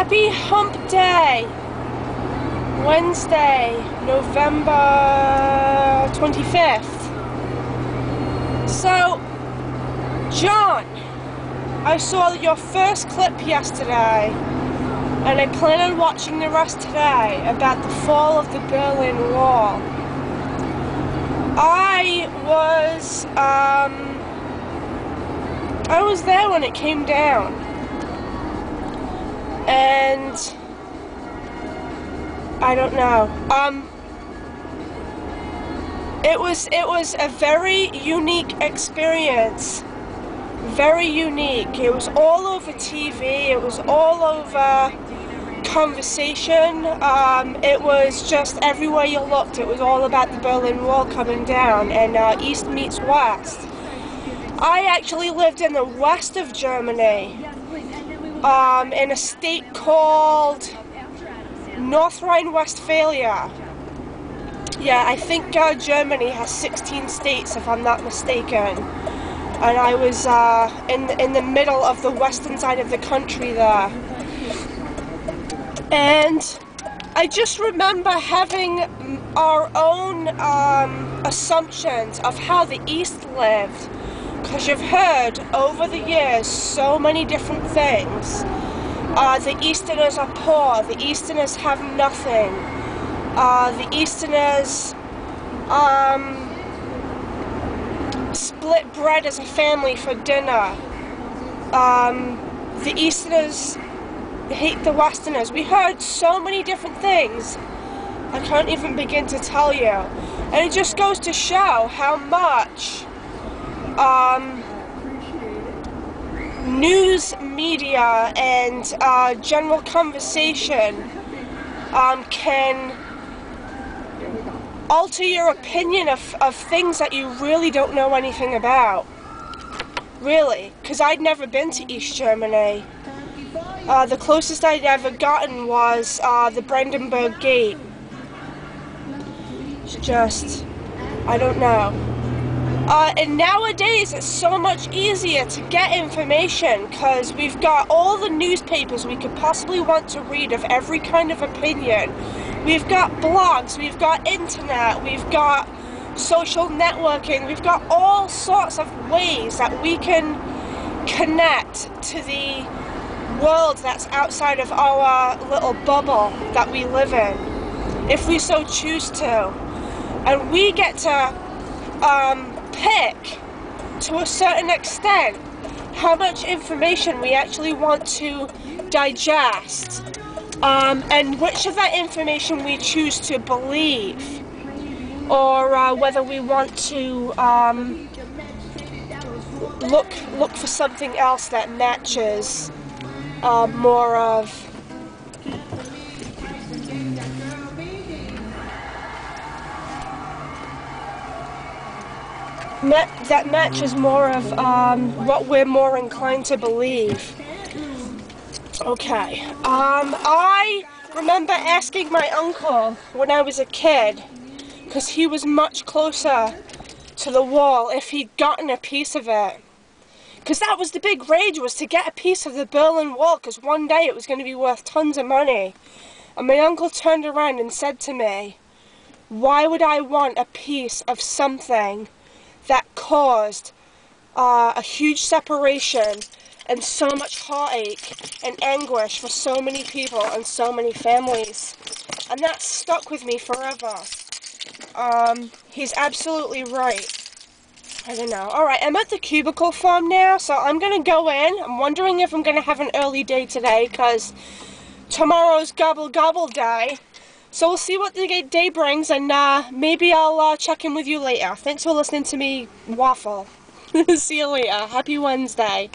Happy Hump Day! Wednesday, November 25th. So, Jon, I saw your first clip yesterday, and I plan on watching the rest today about the fall of the Berlin Wall. I was, um, I was there when it came down. And I don't know. Um it was it was a very unique experience. Very unique. It was all over TV. It was all over conversation. Um, it was just everywhere you looked. It was all about the Berlin Wall coming down and uh, East meets West. I actually lived in the west of Germany um, in a state called North Rhine-Westphalia. Yeah, I think uh, Germany has 16 states, if I'm not mistaken. And I was uh, in, in the middle of the western side of the country there. And I just remember having our own um, assumptions of how the East lived because you've heard over the years so many different things. Uh, the Easterners are poor, the Easterners have nothing, uh, the Easterners um, split bread as a family for dinner, um, the Easterners hate the Westerners. We heard so many different things, I can't even begin to tell you. And it just goes to show how much um, news media and uh, general conversation um, can alter your opinion of, of things that you really don't know anything about. Really, because I'd never been to East Germany. Uh, the closest I'd ever gotten was uh, the Brandenburg Gate. It's just, I don't know. Uh, and nowadays it's so much easier to get information because we've got all the newspapers we could possibly want to read of every kind of opinion. We've got blogs, we've got internet, we've got social networking, we've got all sorts of ways that we can connect to the world that's outside of our little bubble that we live in, if we so choose to. And we get to um, pick to a certain extent how much information we actually want to digest um, and which of that information we choose to believe or uh, whether we want to um, look look for something else that matches uh, more of that matches more of um, what we're more inclined to believe. Okay. Um, I remember asking my uncle when I was a kid, because he was much closer to the wall, if he'd gotten a piece of it. Because that was the big rage, was to get a piece of the Berlin Wall, because one day it was going to be worth tons of money. And my uncle turned around and said to me, why would I want a piece of something that caused uh, a huge separation and so much heartache and anguish for so many people and so many families. And that stuck with me forever. Um, he's absolutely right. I don't know. Alright, I'm at the cubicle farm now, so I'm going to go in. I'm wondering if I'm going to have an early day today, because tomorrow's gobble gobble day. So we'll see what the day brings, and uh, maybe I'll uh, check in with you later. Thanks for listening to me waffle. see you later. Happy Wednesday.